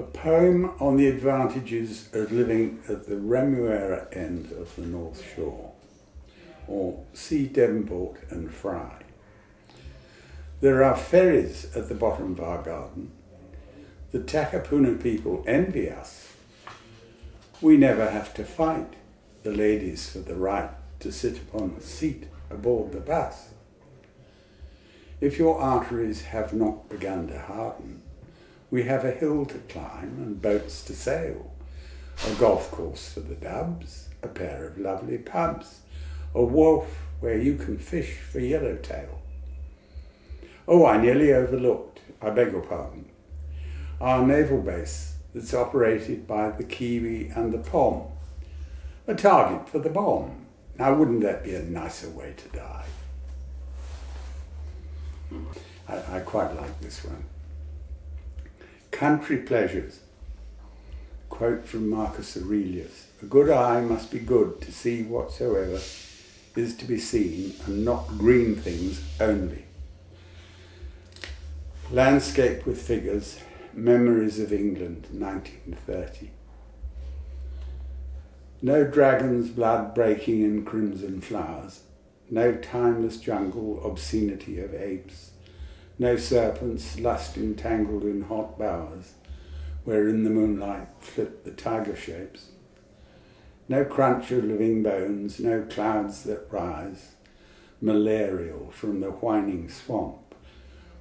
A poem on the advantages of living at the Remuera end of the North Shore, or see Devonport and Fry. There are ferries at the bottom of our garden. The Takapuna people envy us. We never have to fight the ladies for the right to sit upon a seat aboard the bus. If your arteries have not begun to harden, we have a hill to climb and boats to sail, a golf course for the dubs, a pair of lovely pubs, a wharf where you can fish for yellowtail. Oh, I nearly overlooked, I beg your pardon, our naval base that's operated by the Kiwi and the POM, a target for the bomb. Now, wouldn't that be a nicer way to die? I, I quite like this one. Country pleasures. Quote from Marcus Aurelius A good eye must be good to see whatsoever is to be seen, and not green things only. Landscape with Figures, Memories of England, 1930. No dragon's blood breaking in crimson flowers, no timeless jungle obscenity of apes, no serpents lust entangled in hot bowers, where in the moonlight flit the tiger shapes, no crunch of living bones, no clouds that rise, malarial from the whining swamp,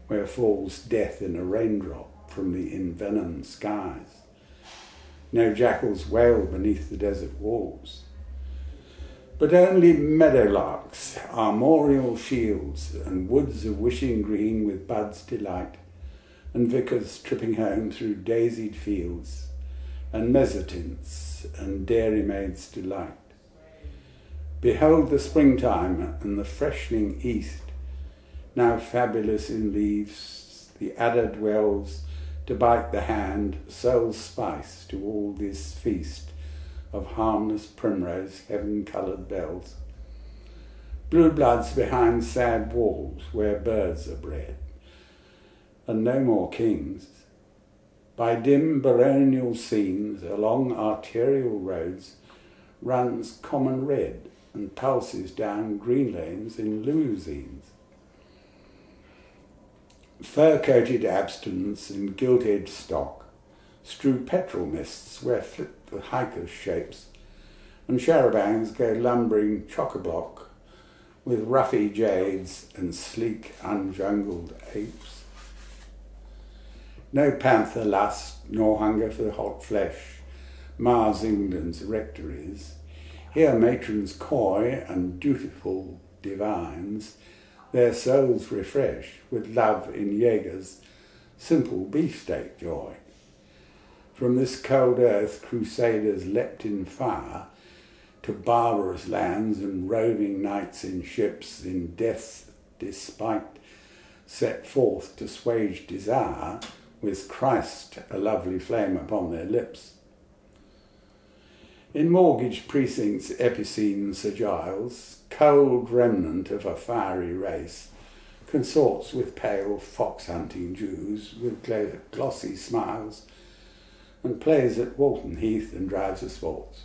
where falls death in a raindrop from the envenomed skies. No jackals wail beneath the desert walls, but only meadowlarks, armorial shields, and woods of wishing green with buds delight, and vicars tripping home through daisied fields, and mezzotints and dairymaids delight. Behold the springtime and the freshening east, now fabulous in leaves, the adder dwells to bite the hand, sole spice to all this feast of harmless primrose, heaven coloured bells. Blue bloods behind sad walls where birds are bred, and no more kings. By dim baronial scenes along arterial roads runs common red and pulses down green lanes in limousines. Fur-coated abstinence in gilt-edged stock strew petrol mists where flit the hikers' shapes, and charabancs go lumbering chock-a-block with ruffy jades and sleek, unjungled apes. No panther lust nor hunger for the hot flesh mars England's rectories. Here matrons coy and dutiful divines their souls refresh with love in Jaeger's simple beefsteak joy. From this cold earth, crusaders leapt in fire to barbarous lands and roving knights in ships in death's despite set forth to swage desire with Christ a lovely flame upon their lips. In mortgaged precincts epicene Sir Giles, cold remnant of a fiery race, consorts with pale fox-hunting Jews with glossy smiles and plays at Walton Heath and drives the sports.